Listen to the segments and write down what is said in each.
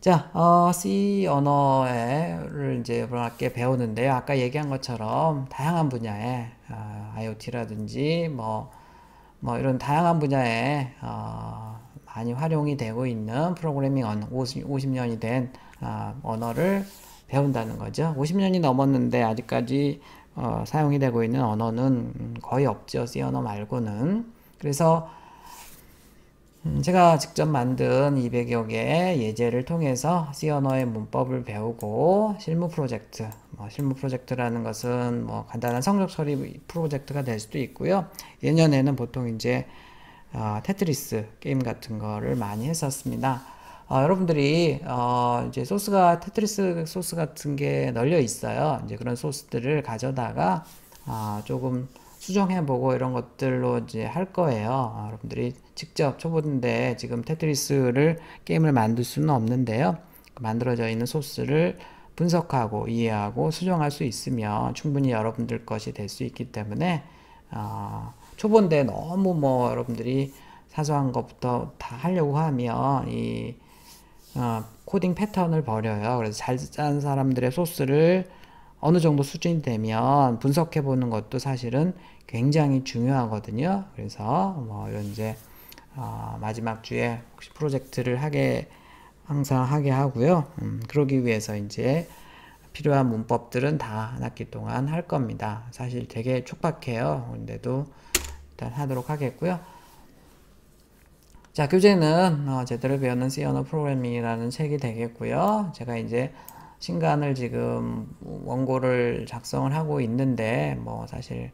자, 어, C 언어를 이제 함께 배우는데요. 아까 얘기한 것처럼 다양한 분야에 어, IoT라든지 뭐, 뭐 이런 다양한 분야에 어, 많이 활용이 되고 있는 프로그래밍 언어, 50, 50년이 된 어, 언어를 배운다는 거죠. 50년이 넘었는데 아직까지 어, 사용이 되고 있는 언어는 거의 없죠. C 언어 말고는. 그래서 음, 제가 직접 만든 200여 개의 예제를 통해서 C 언어의 문법을 배우고 실무 프로젝트, 뭐 실무 프로젝트라는 것은 뭐 간단한 성적 처리 프로젝트가 될 수도 있고요. 예년에는 보통 이제 어, 테트리스 게임 같은 거를 많이 했었습니다. 어, 여러분들이 어, 이제 소스가 테트리스 소스 같은 게 널려 있어요. 이제 그런 소스들을 가져다가 어, 조금 수정해보고 이런 것들로 이제 할 거예요. 아, 여러분들이 직접 초보인데 지금 테트리스를 게임을 만들 수는 없는데요. 그 만들어져 있는 소스를 분석하고 이해하고 수정할 수 있으면 충분히 여러분들 것이 될 수 있기 때문에 어, 초보인데 너무 뭐 여러분들이 사소한 것부터 다 하려고 하면 이 어, 코딩 패턴을 버려요. 그래서 잘 짠 사람들의 소스를 어느 정도 수준이 되면 분석해 보는 것도 사실은 굉장히 중요하거든요. 그래서 뭐 이런 이제 어 마지막 주에 혹시 프로젝트를 하게 항상 하게 하고요. 음, 그러기 위해서 이제 필요한 문법들은 다 한 학기 동안 할 겁니다. 사실 되게 촉박해요. 근데도 일단 하도록 하겠고요. 자, 교재는 어, 제대로 배우는 C 언어 프로그래밍이라는 책이 되겠고요. 제가 이제 신간을 지금 원고를 작성을 하고 있는데 뭐 사실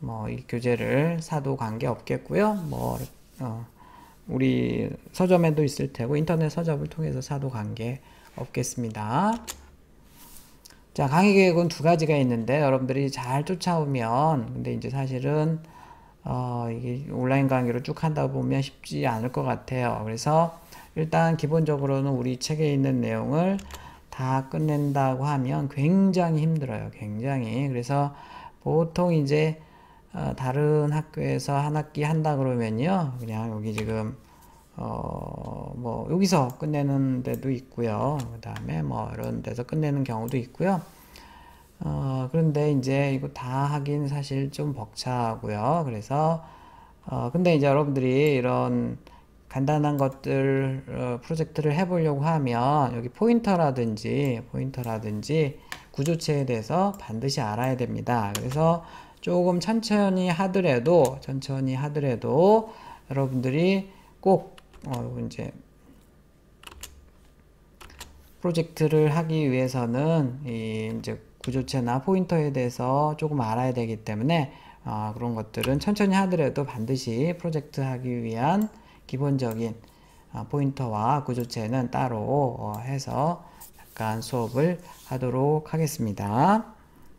뭐 이 교재를 사도 관계 없겠고요. 뭐 어, 우리 서점에도 있을 테고 인터넷 서점을 통해서 사도 관계 없겠습니다. 자, 강의 계획은 두 가지가 있는데 여러분들이 잘 쫓아오면 근데 이제 사실은 어, 이게 온라인 강의로 쭉 한다 보면 쉽지 않을 것 같아요. 그래서 일단 기본적으로는 우리 책에 있는 내용을 다 끝낸다고 하면 굉장히 힘들어요. 굉장히. 그래서 보통 이제 어, 다른 학교에서 한 학기 한다 그러면요. 그냥 여기 지금 어, 뭐 여기서 끝내는 데도 있고요. 그 다음에 뭐 이런 데서 끝내는 경우도 있고요. 어, 그런데 이제 이거 다 하긴 사실 좀 벅차고요. 그래서 어, 근데 이제 여러분들이 이런 간단한 것들 어, 프로젝트를 해보려고 하면 여기 포인터라든지 포인터라든지 구조체에 대해서 반드시 알아야 됩니다. 그래서 조금 천천히 하더라도 천천히 하더라도 여러분들이 꼭 어, 이제 프로젝트를 하기 위해서는 이 이제 구조체나 포인터에 대해서 조금 알아야 되기 때문에 어, 그런 것들은 천천히 하더라도 반드시 프로젝트 하기 위한 기본적인 어, 포인터와 구조체는 따로 어, 해서 잠깐 수업을 하도록 하겠습니다.